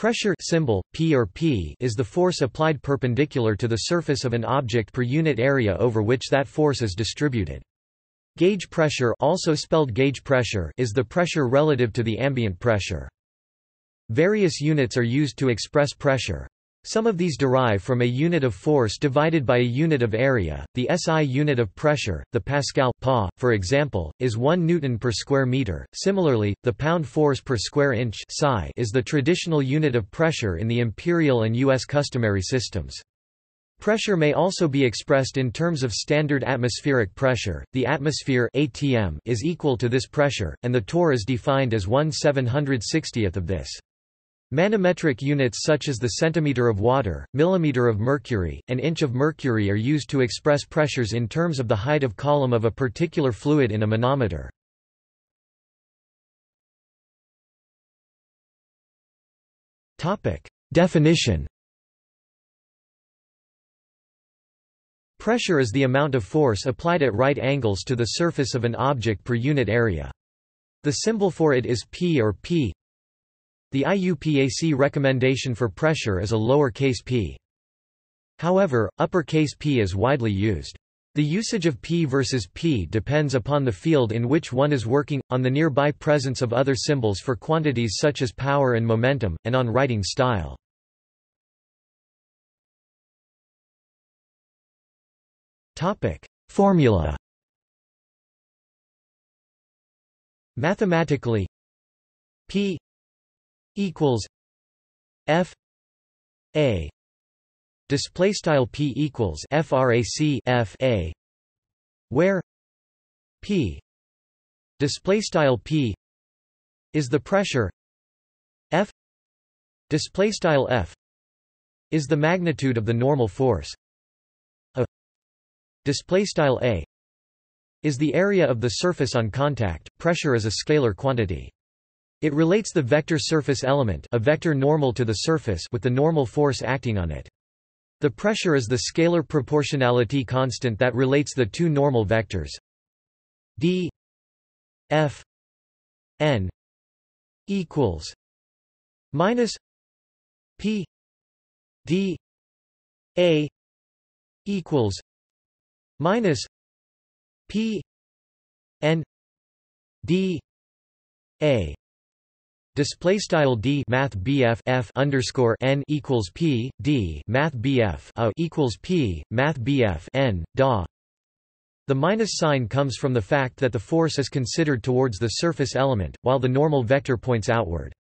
Pressure symbol, P or P is the force applied perpendicular to the surface of an object per unit area over which that force is distributed. Gauge pressure also spelled gauge pressure is the pressure relative to the ambient pressure. Various units are used to express pressure. Some of these derive from a unit of force divided by a unit of area. The SI unit of pressure, the Pascal pa, for example, is 1 newton per square meter. Similarly, the pound force per square inch psi is the traditional unit of pressure in the imperial and US customary systems. Pressure may also be expressed in terms of standard atmospheric pressure. The atmosphere ATM is equal to this pressure, and the torr is defined as 1 760th of this. Manometric units such as the centimeter of water, millimeter of mercury, and inch of mercury are used to express pressures in terms of the height of column of a particular fluid in a manometer. Definition Pressure is the amount of force applied at right angles to the surface of an object per unit area. The symbol for it is P or P, the IUPAC recommendation for pressure is a lower-case p. However, upper-case p is widely used. The usage of p versus p depends upon the field in which one is working, on the nearby presence of other symbols for quantities such as power and momentum, and on writing style. Formula Mathematically p equals F A display style P equals frac F A where P display style P is the pressure F display style F is the magnitude of the normal force. A display style A is the area of the surface on contact pressure is a scalar quantity it relates the vector surface element a vector normal to the surface with the normal force acting on it. The pressure is the scalar proportionality constant that relates the two normal vectors d f n equals minus p d a equals minus p n d a Display style d math bf f underscore n equals p d math bf a equals p math bf n da. The minus sign comes from the fact that the force is considered towards the surface element, while the normal vector points outward.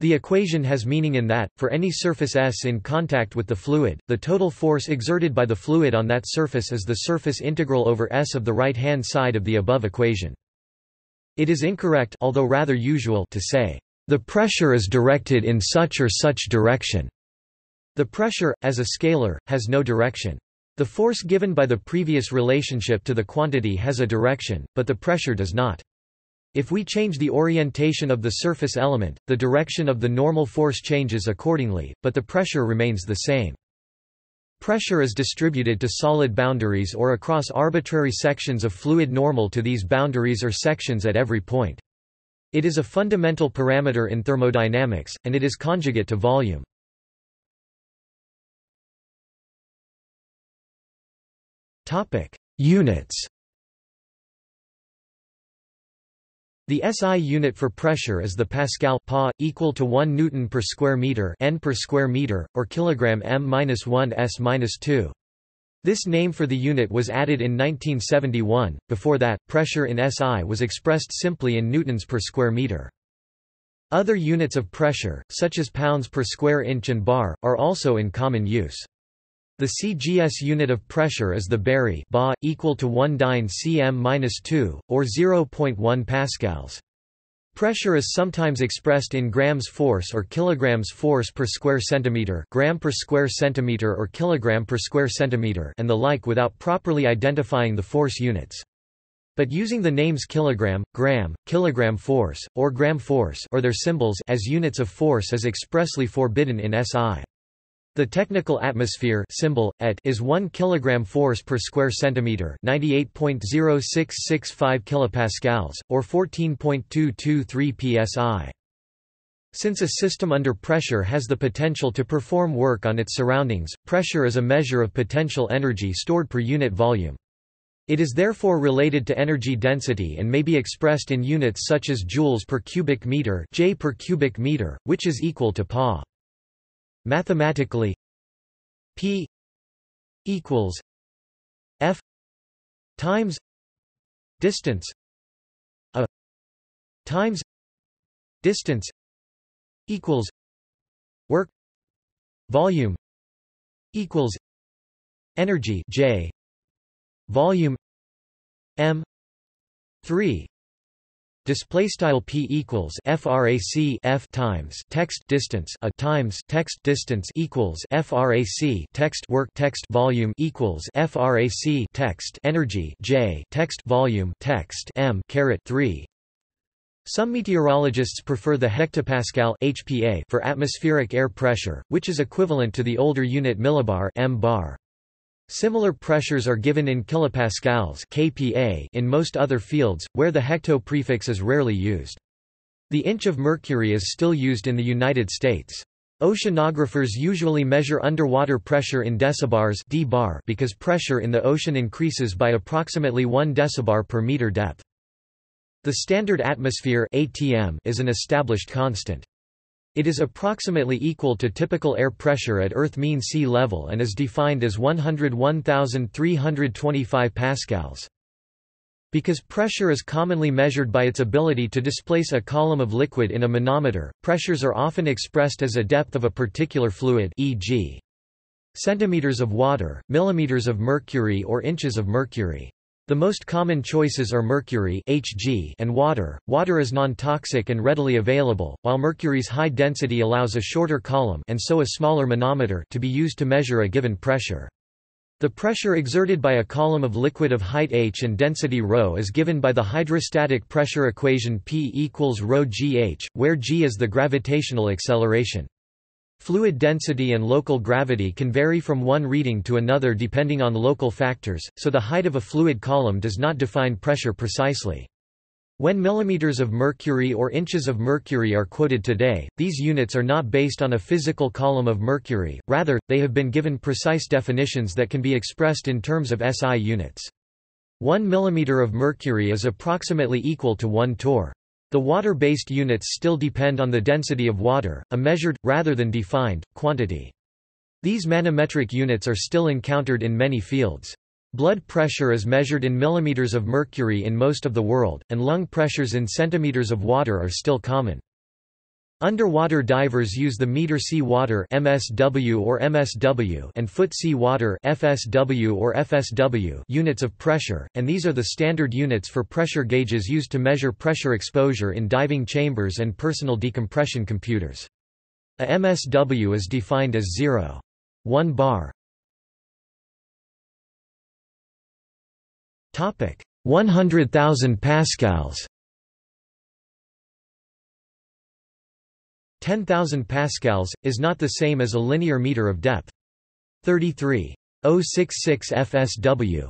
The equation has meaning in that, for any surface S in contact with the fluid, the total force exerted by the fluid on that surface is the surface integral over S of the right-hand side of the above equation. It is incorrect although rather usual to say, the pressure is directed in such or such direction. The pressure, as a scalar, has no direction. The force given by the previous relationship to the quantity has a direction, but the pressure does not. If we change the orientation of the surface element, the direction of the normal force changes accordingly, but the pressure remains the same. Pressure is distributed to solid boundaries or across arbitrary sections of fluid normal to these boundaries or sections at every point. It is a fundamental parameter in thermodynamics, and it is conjugate to volume. Units The SI unit for pressure is the Pascal pa, equal to 1 newton per square meter, n per square meter, or kilogram m-1 s-2. This name for the unit was added in 1971, before that, pressure in SI was expressed simply in newtons per square meter. Other units of pressure, such as pounds per square inch and bar, are also in common use. The CGS unit of pressure is the barye ba, equal to 1 dyne cm-2, or 0.1 pascals. Pressure is sometimes expressed in grams force or kilograms force per square centimeter, gram per square centimeter or kilogram per square centimeter, and the like without properly identifying the force units. But using the names kilogram, gram, kilogram force, or gram force or their symbols as units of force is expressly forbidden in SI. The technical atmosphere symbol at is 1 kilogram force per square centimeter, 98.0665 kilopascals or 14.223 psi. Since a system under pressure has the potential to perform work on its surroundings, pressure is a measure of potential energy stored per unit volume. It is therefore related to energy density and may be expressed in units such as joules per cubic meter, J per cubic meter, which is equal to Pa. Mathematically, P equals F times distance a times distance equals work volume equals energy J volume M 3 Display style p equals frac f times text distance a times text distance equals frac text work text volume equals frac text energy j text volume text m caret 3 some meteorologists prefer the hectopascal HPA for atmospheric air pressure, which is equivalent to the older unit millibar m bar. Similar pressures are given in kilopascals kPa in most other fields, where the hecto prefix is rarely used. The inch of mercury is still used in the United States. Oceanographers usually measure underwater pressure in decibars dbar because pressure in the ocean increases by approximately 1 decibar per meter depth. The standard atmosphere ATM is an established constant. It is approximately equal to typical air pressure at Earth mean sea level and is defined as 101,325 pascals. Because pressure is commonly measured by its ability to displace a column of liquid in a manometer, pressures are often expressed as a depth of a particular fluid e.g. centimeters of water, millimeters of mercury or inches of mercury. The most common choices are mercury Hg and water. Water is non-toxic and readily available, while mercury's high density allows a shorter column and so a smaller manometer to be used to measure a given pressure. The pressure exerted by a column of liquid of height h and density ρ is given by the hydrostatic pressure equation P equals ρ gh, where g is the gravitational acceleration. Fluid density and local gravity can vary from one reading to another depending on local factors, so the height of a fluid column does not define pressure precisely. When millimeters of mercury or inches of mercury are quoted today, these units are not based on a physical column of mercury, rather, they have been given precise definitions that can be expressed in terms of SI units. 1 millimeter of mercury is approximately equal to 1 torr. The water-based units still depend on the density of water, a measured, rather than defined, quantity. These manometric units are still encountered in many fields. Blood pressure is measured in millimeters of mercury in most of the world, and lung pressures in centimeters of water are still common. Underwater divers use the meter sea water MSW or MSW and foot sea water FSW or FSW units of pressure, and these are the standard units for pressure gauges used to measure pressure exposure in diving chambers and personal decompression computers. A MSW is defined as 0. 1 bar. Topic 100,000 pascals 10,000 pascals, is not the same as a linear meter of depth. 33. 066 FSW.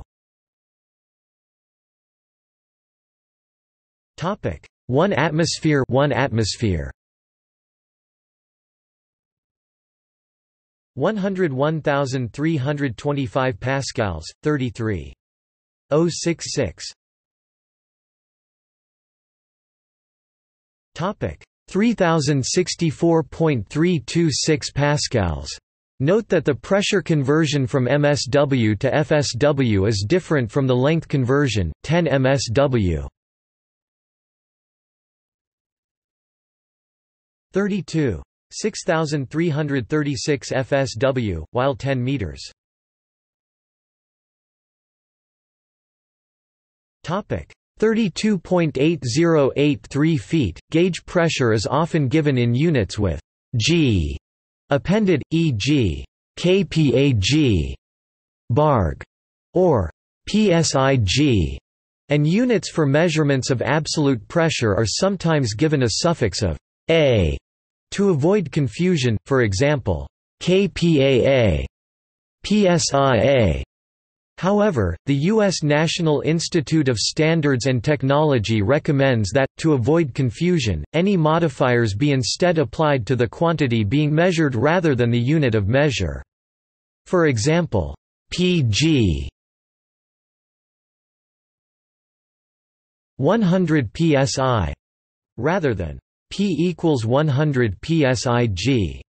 Topic: 1 atmosphere 1 atmosphere 101,325 pascals 33 066 Topic 3064.326 pascals. Note that the pressure conversion from MSW to FSW is different from the length conversion, 10 MSW. 32. 6336 FSW, while 10 meters. Topic 32.8083 feet. Gauge pressure is often given in units with g appended, e.g. kpag, barg, or psig, and units for measurements of absolute pressure are sometimes given a suffix of a to avoid confusion, for example, kpaa, psia, However, the U.S. National Institute of Standards and Technology recommends that, to avoid confusion, any modifiers be instead applied to the quantity being measured rather than the unit of measure. For example, pg 100 psi rather than p equals 100 psig.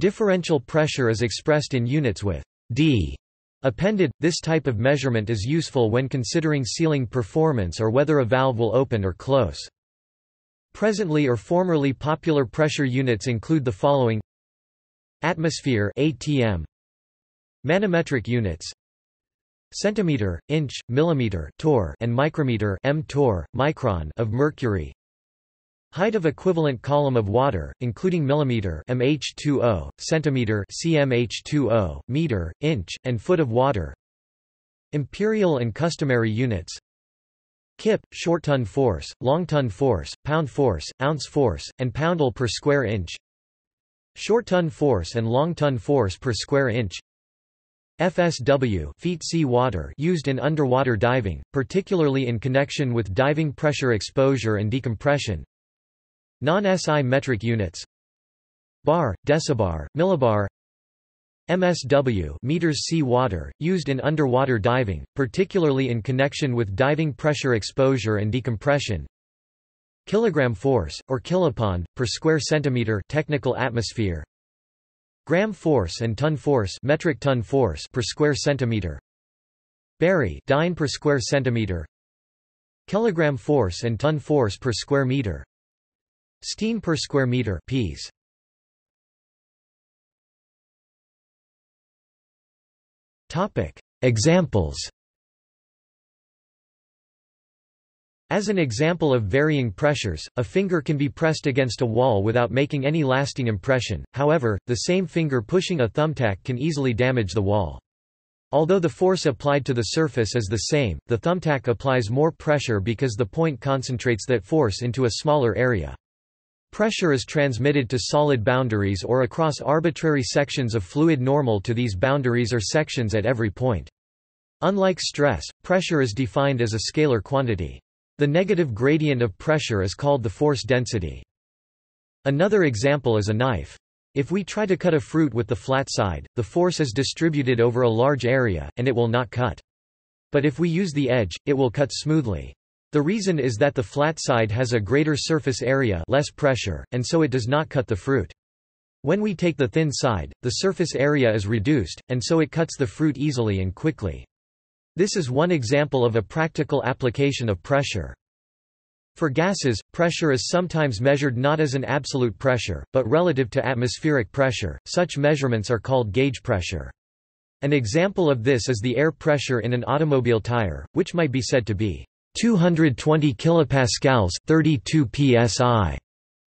Differential pressure is expressed in units with d Appended, this type of measurement is useful when considering sealing performance or whether a valve will open or close. Presently or formerly popular pressure units include the following. Atmosphere ATM Manometric units. Centimeter, inch, millimeter torr and micrometer m torr, micron of mercury Height of equivalent column of water, including millimeter mH2O, centimeter cmH2O, meter, inch, and foot of water. Imperial and customary units. Kip, short ton force, long ton force, pound force, ounce force, and poundal per square inch. Short ton force and long ton force per square inch. FSW feet sea water used in underwater diving, particularly in connection with diving pressure exposure and decompression. Non-SI metric units Bar, decibar, millibar MSW meters sea water, used in underwater diving, particularly in connection with diving pressure exposure and decompression Kilogram force, or kilopond, per square centimeter technical atmosphere Gram force and ton force metric ton force per square centimeter barye dyne per square centimeter Kilogram force and ton force per square meter Sthene per square meter Ps. Topic: Examples. As an example of varying pressures, a finger can be pressed against a wall without making any lasting impression, however, the same finger pushing a thumbtack can easily damage the wall. Although the force applied to the surface is the same, the thumbtack applies more pressure because the point concentrates that force into a smaller area. Pressure is transmitted to solid boundaries or across arbitrary sections of fluid normal to these boundaries or sections at every point. Unlike stress, pressure is defined as a scalar quantity. The negative gradient of pressure is called the force density. Another example is a knife. If we try to cut a fruit with the flat side, the force is distributed over a large area, and it will not cut. But if we use the edge, it will cut smoothly. The reason is that the flat side has a greater surface area less pressure, and so it does not cut the fruit. When we take the thin side, the surface area is reduced, and so it cuts the fruit easily and quickly. This is one example of a practical application of pressure. For gases, pressure is sometimes measured not as an absolute pressure, but relative to atmospheric pressure. Such measurements are called gauge pressure. An example of this is the air pressure in an automobile tire, which might be said to be 220 kilopascals 32 psi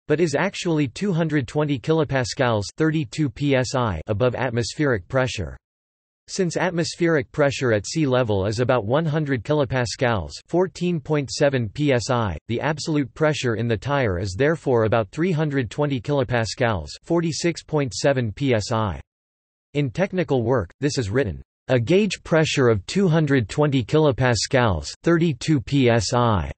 but is actually 220 kilopascals 32 psi above atmospheric pressure. Since atmospheric pressure at sea level is about 100 kilopascals 14.7 psi the absolute pressure in the tire is therefore about 320 kilopascals 46.7 psi. In technical work this is written a gauge pressure of 220 kilopascals, 32 psi.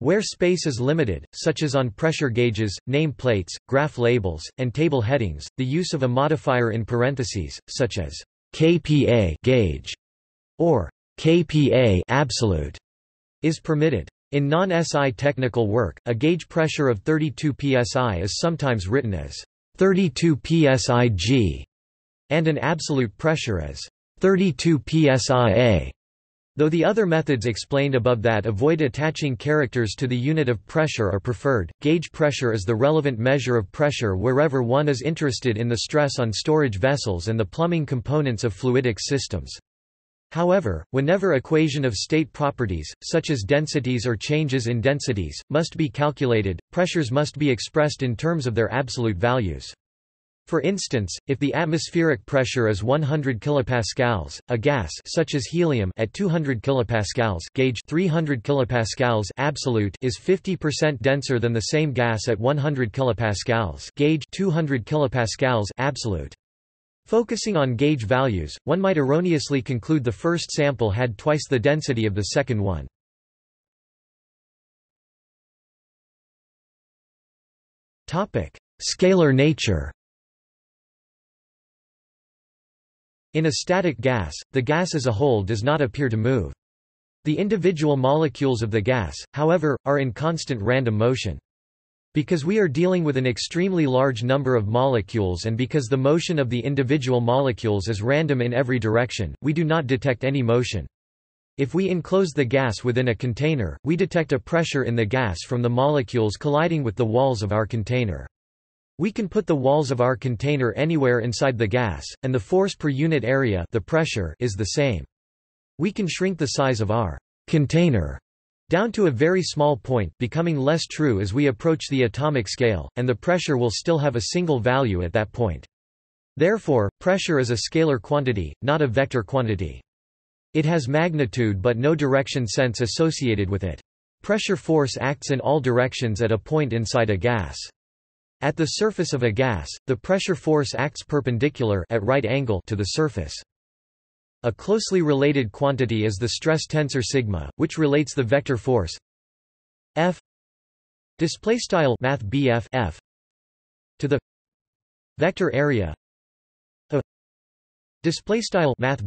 Where space is limited, such as on pressure gauges, name plates, graph labels, and table headings, the use of a modifier in parentheses, such as kPa gauge or kPa absolute, is permitted. In non-SI technical work, a gauge pressure of 32 psi is sometimes written as 32 psig and an absolute pressure as 32 psia. Though the other methods explained above that avoid attaching characters to the unit of pressure are preferred, gauge pressure is the relevant measure of pressure wherever one is interested in the stress on storage vessels and the plumbing components of fluidic systems. However, whenever equation of state properties, such as densities or changes in densities, must be calculated, pressures must be expressed in terms of their absolute values. For instance, if the atmospheric pressure is 100 kilopascals, a gas such as helium at 200 kilopascals gauge 300 kilopascals absolute is 50% denser than the same gas at 100 kilopascals gauge 200 kilopascals absolute. Focusing on gauge values, one might erroneously conclude the first sample had twice the density of the second one. Topic: Scalar nature In a static gas, the gas as a whole does not appear to move. The individual molecules of the gas, however, are in constant random motion. Because we are dealing with an extremely large number of molecules and because the motion of the individual molecules is random in every direction, we do not detect any motion. If we enclose the gas within a container, we detect a pressure in the gas from the molecules colliding with the walls of our container. We can put the walls of our container anywhere inside the gas, and the force per unit area the pressure is the same. We can shrink the size of our container down to a very small point, becoming less true as we approach the atomic scale, and the pressure will still have a single value at that point. Therefore, pressure is a scalar quantity, not a vector quantity. It has magnitude but no direction sense associated with it. Pressure force acts in all directions at a point inside a gas. At the surface of a gas, the pressure force acts perpendicular at right angle to the surface. A closely related quantity is the stress tensor sigma, which relates the vector force F to the vector area A display style math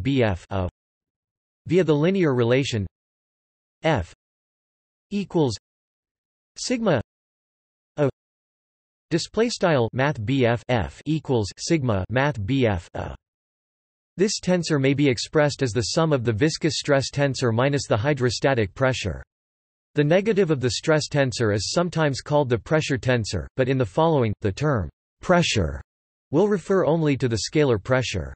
via the linear relation F equals sigma display style math F equals sigma math BF A this tensor may be expressed as the sum of the viscous stress tensor minus the hydrostatic pressure. The negative of the stress tensor is sometimes called the pressure tensor, but in the following, the term pressure will refer only to the scalar pressure.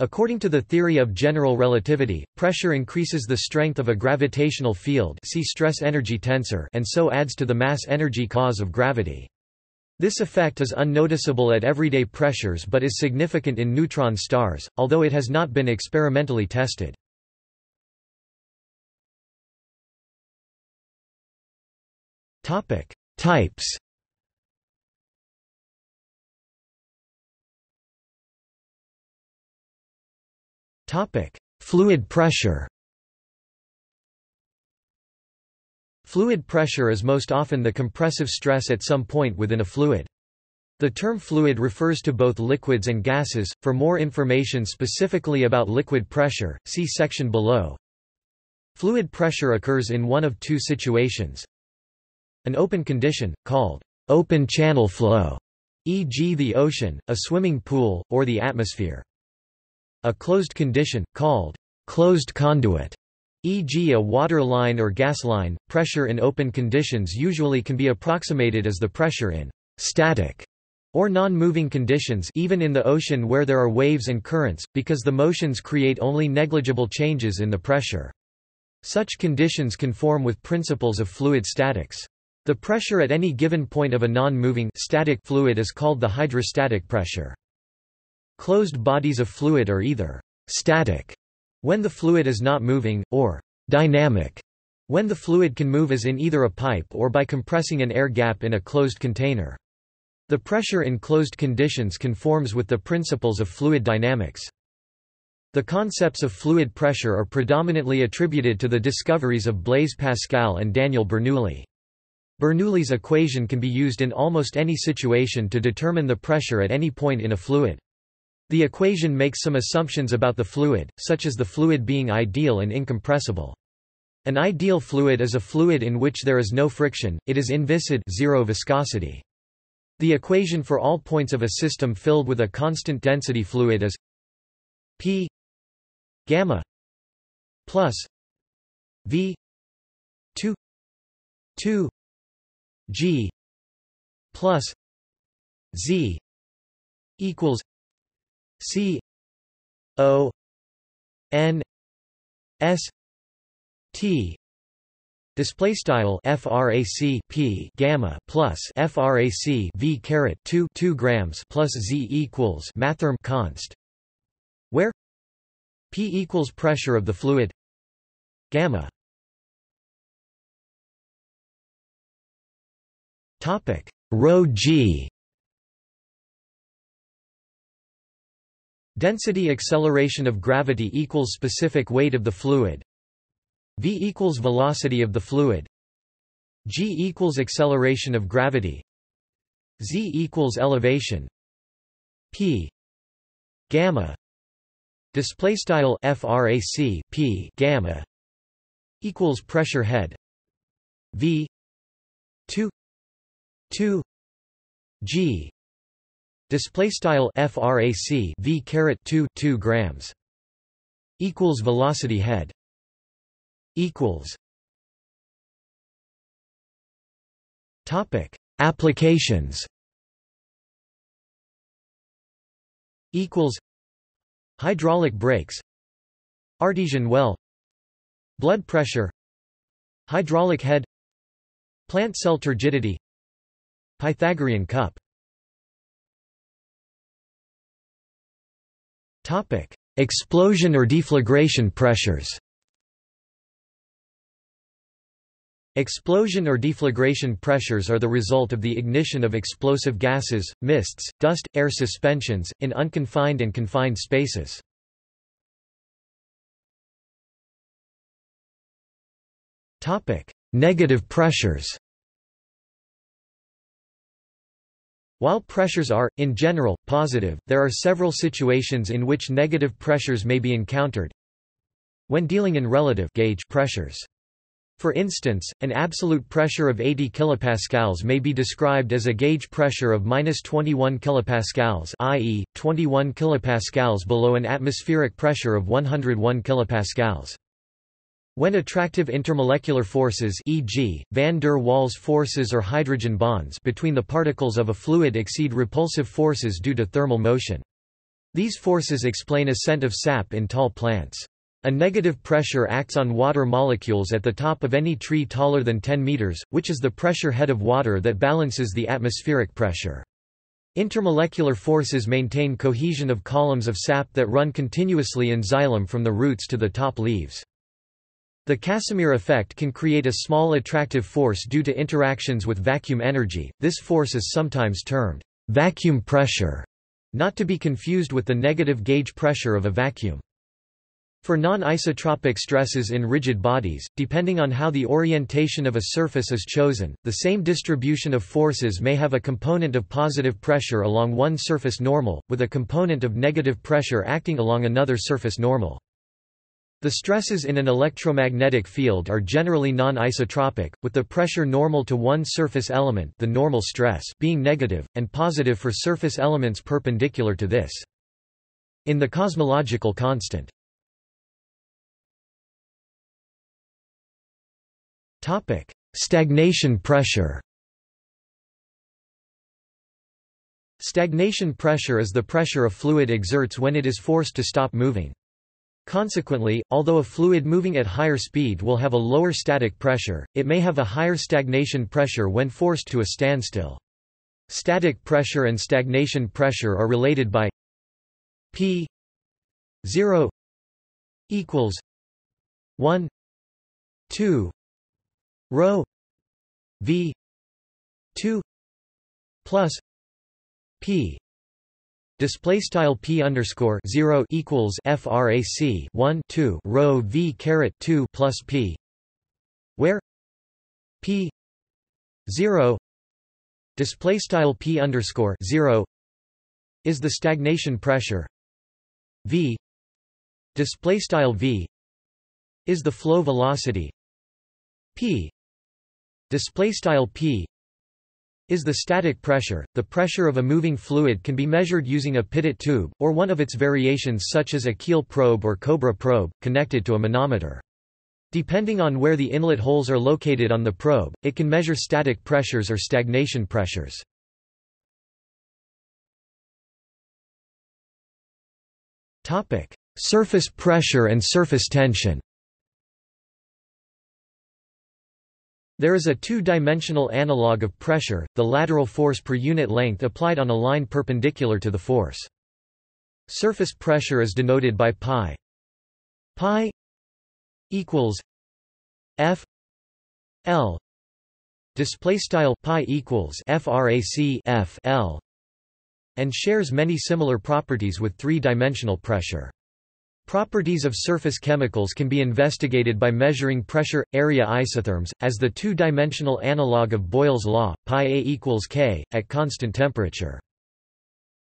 According to the theory of general relativity, pressure increases the strength of a gravitational field see stress-energy tensor and so adds to the mass-energy cause of gravity. This effect is unnoticeable at everyday pressures but is significant in neutron stars, although it has not been experimentally tested. Topic: Types Topic: Fluid pressure Fluid pressure is most often the compressive stress at some point within a fluid. The term fluid refers to both liquids and gases. For more information specifically about liquid pressure, see section below. Fluid pressure occurs in one of two situations. An open condition, called open channel flow, e.g. the ocean, a swimming pool, or the atmosphere. A closed condition, called closed conduit, e.g. a water line or gas line, pressure in open conditions usually can be approximated as the pressure in static or non-moving conditions even in the ocean where there are waves and currents, because the motions create only negligible changes in the pressure. Such conditions conform with principles of fluid statics. The pressure at any given point of a non-moving static fluid is called the hydrostatic pressure. Closed bodies of fluid are either static when the fluid is not moving, or dynamic, when the fluid can move as in either a pipe or by compressing an air gap in a closed container. The pressure in closed conditions conforms with the principles of fluid dynamics. The concepts of fluid pressure are predominantly attributed to the discoveries of Blaise Pascal and Daniel Bernoulli. Bernoulli's equation can be used in almost any situation to determine the pressure at any point in a fluid. The equation makes some assumptions about the fluid, such as the fluid being ideal and incompressible. An ideal fluid is a fluid in which there is no friction, it is inviscid zero viscosity. The equation for all points of a system filled with a constant density fluid is P gamma plus V 2 2 G plus Z equals C O N S T. Display style frac p gamma plus frac v caret 2 2 grams plus z equals mathrm const, where p equals pressure of the fluid gamma. Topic. Rho g Density acceleration of gravity equals specific weight of the fluid. V equals velocity of the fluid. G equals acceleration of gravity. Z equals elevation. P. Gamma. Display style frac p gamma equals pressure head. V. 2 2 g display style frac v caret 2 2 grams. Equals velocity head. Equals. Topic. Applications. Equals. Hydraulic brakes. Artesian well. Blood pressure. Hydraulic head. Plant cell turgidity. Pythagorean cup Topic: Explosion or deflagration pressures. Explosion or deflagration pressures are the result of the ignition of explosive gases, mists, dust, air suspensions, in unconfined and confined spaces. Negative pressures While pressures are, in general, positive, there are several situations in which negative pressures may be encountered when dealing in relative gauge pressures. For instance, an absolute pressure of 80 kPa may be described as a gauge pressure of minus 21 kPa i.e., 21 kPa below an atmospheric pressure of 101 kPa. When attractive intermolecular forces e.g., van der Waals forces or hydrogen bonds between the particles of a fluid exceed repulsive forces due to thermal motion. These forces explain ascent of sap in tall plants. A negative pressure acts on water molecules at the top of any tree taller than 10 meters, which is the pressure head of water that balances the atmospheric pressure. Intermolecular forces maintain cohesion of columns of sap that run continuously in xylem from the roots to the top leaves. The Casimir effect can create a small attractive force due to interactions with vacuum energy. This force is sometimes termed vacuum pressure, not to be confused with the negative gauge pressure of a vacuum. For non-isotropic stresses in rigid bodies, depending on how the orientation of a surface is chosen, the same distribution of forces may have a component of positive pressure along one surface normal, with a component of negative pressure acting along another surface normal. The stresses in an electromagnetic field are generally non-isotropic, with the pressure normal to one surface element the normal stress being negative, and positive for surface elements perpendicular to this. In the cosmological constant Stagnation pressure Stagnation pressure is the pressure a fluid exerts when it is forced to stop moving. Consequently, although a fluid moving at higher speed will have a lower static pressure, it may have a higher stagnation pressure when forced to a standstill. Static pressure and stagnation pressure are related by P 0 equals 1 2 rho V 2 plus P Display style p underscore zero equals frac 1 2 rho v caret 2 plus p, where p zero display style p underscore zero is the stagnation pressure. V display style v is the flow velocity. P display style p is the static pressure. The pressure of a moving fluid can be measured using a pitot tube, or one of its variations such as a Kiel probe or Cobra probe, connected to a manometer. Depending on where the inlet holes are located on the probe, it can measure static pressures or stagnation pressures. Surface pressure and surface tension There is a two-dimensional analog of pressure, the lateral force per unit length applied on a line perpendicular to the force. Surface pressure is denoted by pi. Pi equals F L display style pi equals frac F L and shares many similar properties with three-dimensional pressure. Properties of surface chemicals can be investigated by measuring pressure area isotherms, as the two-dimensional analog of Boyle's law, pi a equals k, at constant temperature.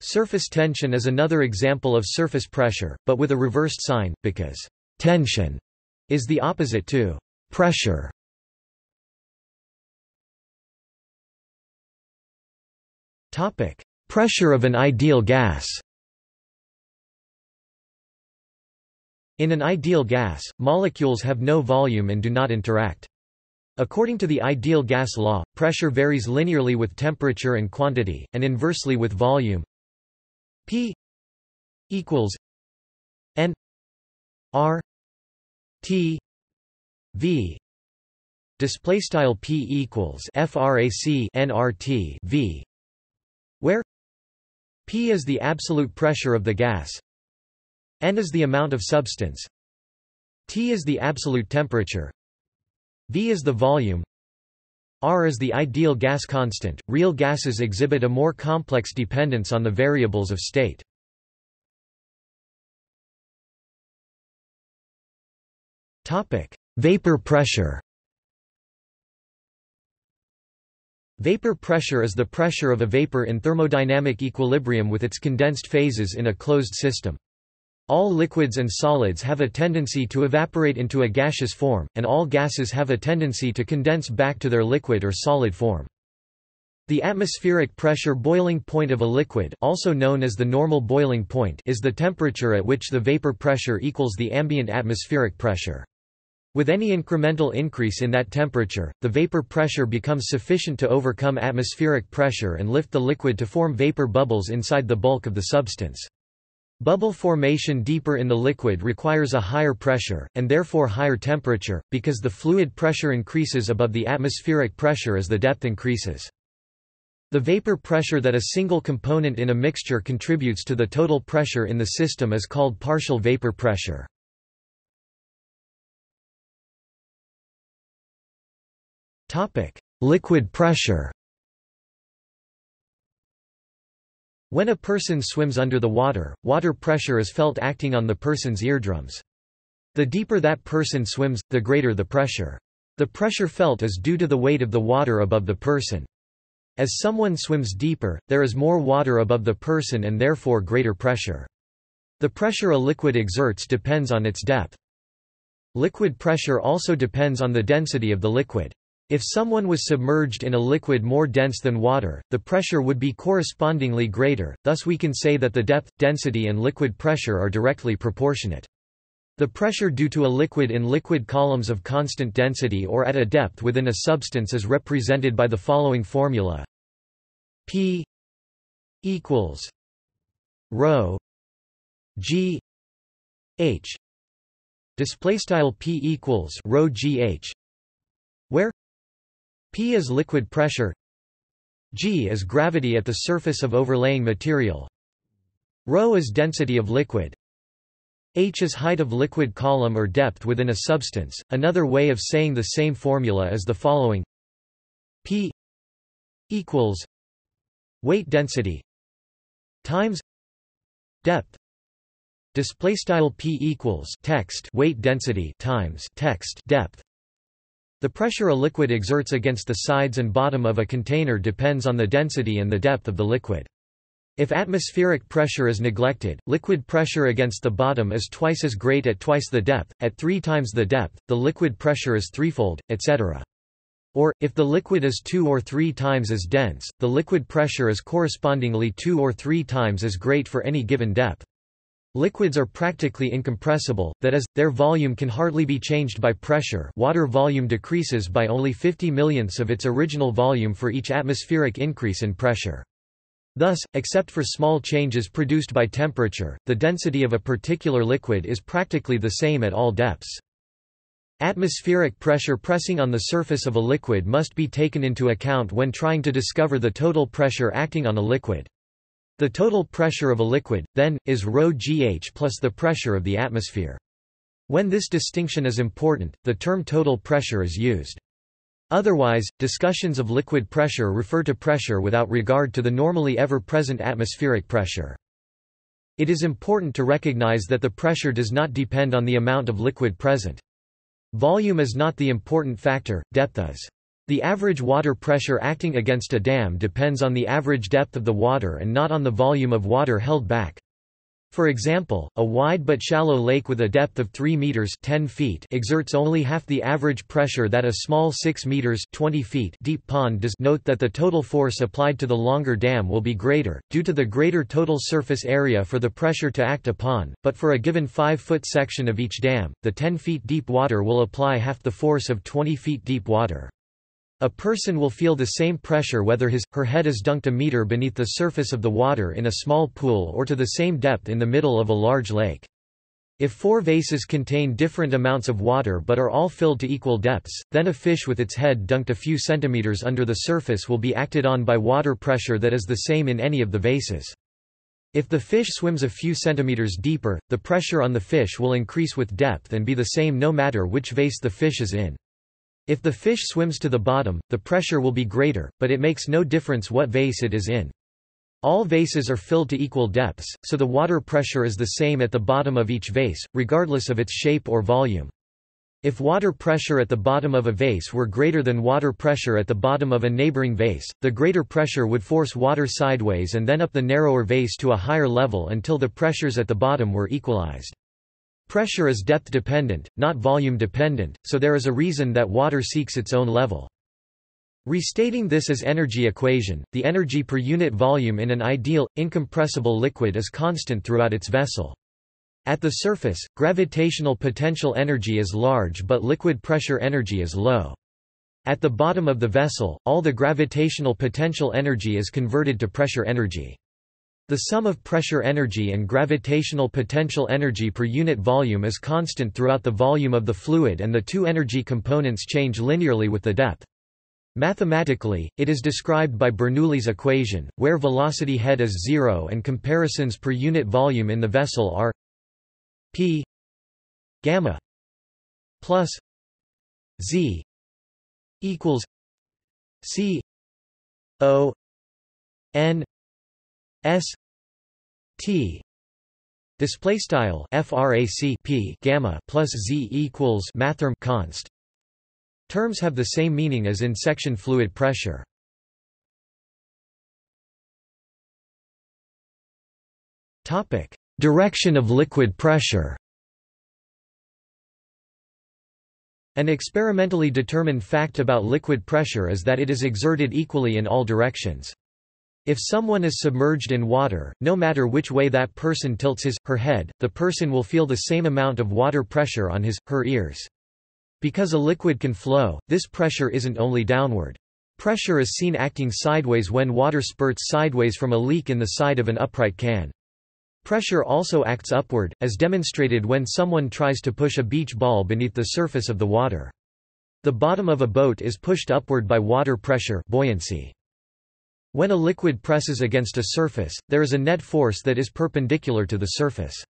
Surface tension is another example of surface pressure, but with a reversed sign, because tension is the opposite to pressure. Topic: Pressure of an ideal gas. In an ideal gas, molecules have no volume and do not interact. According to the ideal gas law, pressure varies linearly with temperature and quantity, and inversely with volume. P equals N R T V display style P equals frac nRT V where P is the absolute pressure of the gas N is the amount of substance T is the absolute temperature V is the volume R is the ideal gas constant. Real gases exhibit a more complex dependence on the variables of state. Topic: Vapor pressure. Vapor pressure is the pressure of a vapor in thermodynamic equilibrium with its condensed phases in a closed system. All liquids and solids have a tendency to evaporate into a gaseous form, and all gases have a tendency to condense back to their liquid or solid form. The atmospheric pressure boiling point of a liquid also known as the normal boiling point is the temperature at which the vapor pressure equals the ambient atmospheric pressure. With any incremental increase in that temperature, the vapor pressure becomes sufficient to overcome atmospheric pressure and lift the liquid to form vapor bubbles inside the bulk of the substance. Bubble formation deeper in the liquid requires a higher pressure, and therefore higher temperature, because the fluid pressure increases above the atmospheric pressure as the depth increases. The vapor pressure that a single component in a mixture contributes to the total pressure in the system is called partial vapor pressure. Liquid pressure When a person swims under the water, water pressure is felt acting on the person's eardrums. The deeper that person swims, the greater the pressure. The pressure felt is due to the weight of the water above the person. As someone swims deeper, there is more water above the person and therefore greater pressure. The pressure a liquid exerts depends on its depth. Liquid pressure also depends on the density of the liquid. If someone was submerged in a liquid more dense than water, the pressure would be correspondingly greater, thus we can say that the depth, density and liquid pressure are directly proportionate. The pressure due to a liquid in liquid columns of constant density or at a depth within a substance is represented by the following formula P equals rho G H display style P equals rho GH where P is liquid pressure G is gravity at the surface of overlaying material Rho is density of liquid H is height of liquid column or depth within a substance. Another way of saying the same formula is the following. P equals weight density times depth. Display style P equals text weight density times text depth the pressure a liquid exerts against the sides and bottom of a container depends on the density and the depth of the liquid. If atmospheric pressure is neglected, liquid pressure against the bottom is twice as great at twice the depth, at three times the depth, the liquid pressure is threefold, etc. Or, if the liquid is two or three times as dense, the liquid pressure is correspondingly two or three times as great for any given depth. Liquids are practically incompressible, that is, their volume can hardly be changed by pressure water volume decreases by only 50 millionths of its original volume for each atmospheric increase in pressure. Thus, except for small changes produced by temperature, the density of a particular liquid is practically the same at all depths. Atmospheric pressure pressing on the surface of a liquid must be taken into account when trying to discover the total pressure acting on a liquid. The total pressure of a liquid, then, is ρ gh plus the pressure of the atmosphere. When this distinction is important, the term total pressure is used. Otherwise, discussions of liquid pressure refer to pressure without regard to the normally ever-present atmospheric pressure. It is important to recognize that the pressure does not depend on the amount of liquid present. Volume is not the important factor, depth is. The average water pressure acting against a dam depends on the average depth of the water and not on the volume of water held back. For example, a wide but shallow lake with a depth of 3 meters 10 feet exerts only half the average pressure that a small 6 meters 20 feet deep pond does. Note that the total force applied to the longer dam will be greater due to the greater total surface area for the pressure to act upon, but for a given 5-foot section of each dam, the 10 feet deep water will apply half the force of 20 feet deep water. A person will feel the same pressure whether his, her head is dunked a meter beneath the surface of the water in a small pool or to the same depth in the middle of a large lake. If four vases contain different amounts of water but are all filled to equal depths, then a fish with its head dunked a few centimeters under the surface will be acted on by water pressure that is the same in any of the vases. If the fish swims a few centimeters deeper, the pressure on the fish will increase with depth and be the same no matter which vase the fish is in. If the fish swims to the bottom, the pressure will be greater, but it makes no difference what vase it is in. All vases are filled to equal depths, so the water pressure is the same at the bottom of each vase, regardless of its shape or volume. If water pressure at the bottom of a vase were greater than water pressure at the bottom of a neighboring vase, the greater pressure would force water sideways and then up the narrower vase to a higher level until the pressures at the bottom were equalized. Pressure is depth-dependent, not volume-dependent, so there is a reason that water seeks its own level. Restating this as energy equation, the energy per unit volume in an ideal, incompressible liquid is constant throughout its vessel. At the surface, gravitational potential energy is large but liquid pressure energy is low. At the bottom of the vessel, all the gravitational potential energy is converted to pressure energy. The sum of pressure energy and gravitational potential energy per unit volume is constant throughout the volume of the fluid and the two energy components change linearly with the depth. Mathematically, it is described by Bernoulli's equation, where velocity head is zero and comparisons per unit volume in the vessel are p gamma plus z equals c o n s T. Display style frac p gamma plus z equals mathrm const. Terms have the same meaning as in section fluid pressure. Topic. Direction of liquid pressure. An experimentally determined fact about liquid pressure is that it is exerted equally in all directions. If someone is submerged in water, no matter which way that person tilts his, her head, the person will feel the same amount of water pressure on his, her ears. Because a liquid can flow, this pressure isn't only downward. Pressure is seen acting sideways when water spurts sideways from a leak in the side of an upright can. Pressure also acts upward, as demonstrated when someone tries to push a beach ball beneath the surface of the water. The bottom of a boat is pushed upward by water pressure buoyancy. When a liquid presses against a surface, there is a net force that is perpendicular to the surface.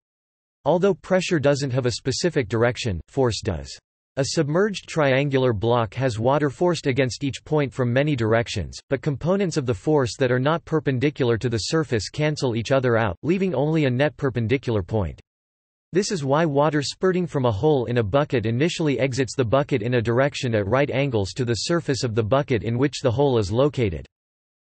Although pressure doesn't have a specific direction, force does. A submerged triangular block has water forced against each point from many directions, but components of the force that are not perpendicular to the surface cancel each other out, leaving only a net perpendicular point. This is why water spurting from a hole in a bucket initially exits the bucket in a direction at right angles to the surface of the bucket in which the hole is located.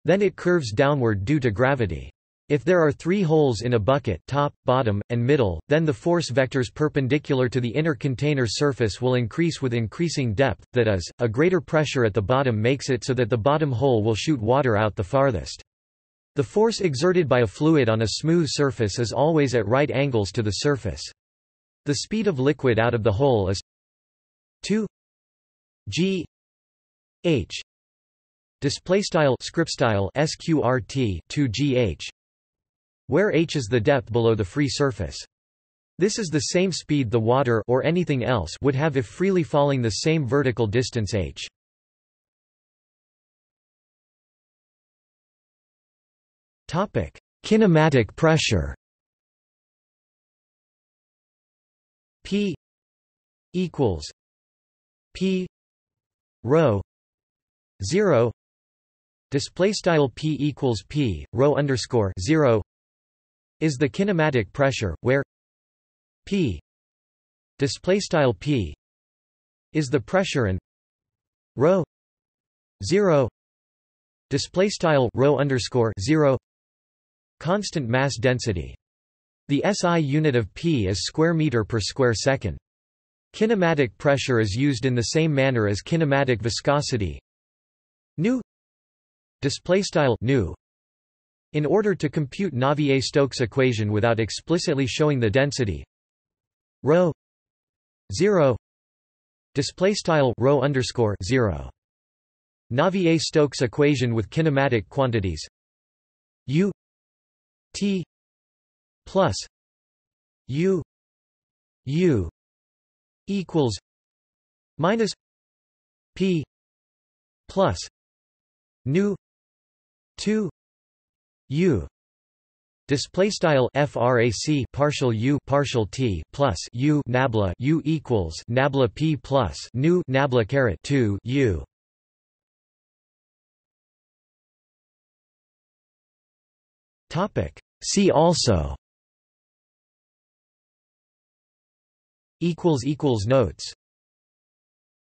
Then it curves downward due to gravity. If there are three holes in a bucket top, bottom, and middle, then the force vectors perpendicular to the inner container surface will increase with increasing depth, that is, a greater pressure at the bottom makes it so that the bottom hole will shoot water out the farthest. The force exerted by a fluid on a smooth surface is always at right angles to the surface. The speed of liquid out of the hole is 2 g h display style script style sqrt 2 gh where h is the depth below the free surface. This is the same speed the water or anything else would have if freely falling the same vertical distance h. Topic. Kinematic pressure. P equals p rho zero display style p equals p rho underscore zero is the kinematic pressure where p display style p is the pressure and rho zero display style rho underscore zero constant mass density. The SI unit of p is square meter per square second. Kinematic pressure is used in the same manner as kinematic viscosity. Nu display style nu in order to compute Navier-Stokes equation without explicitly showing the density. Rho 0 display style rho underscore 0 Navier-Stokes equation with kinematic quantities. U t plus u u equals minus p plus nu 2 u. Display style frac partial u partial t plus u nabla u equals nabla p plus nu nabla caret 2 u. Topic. See also. Equals equals notes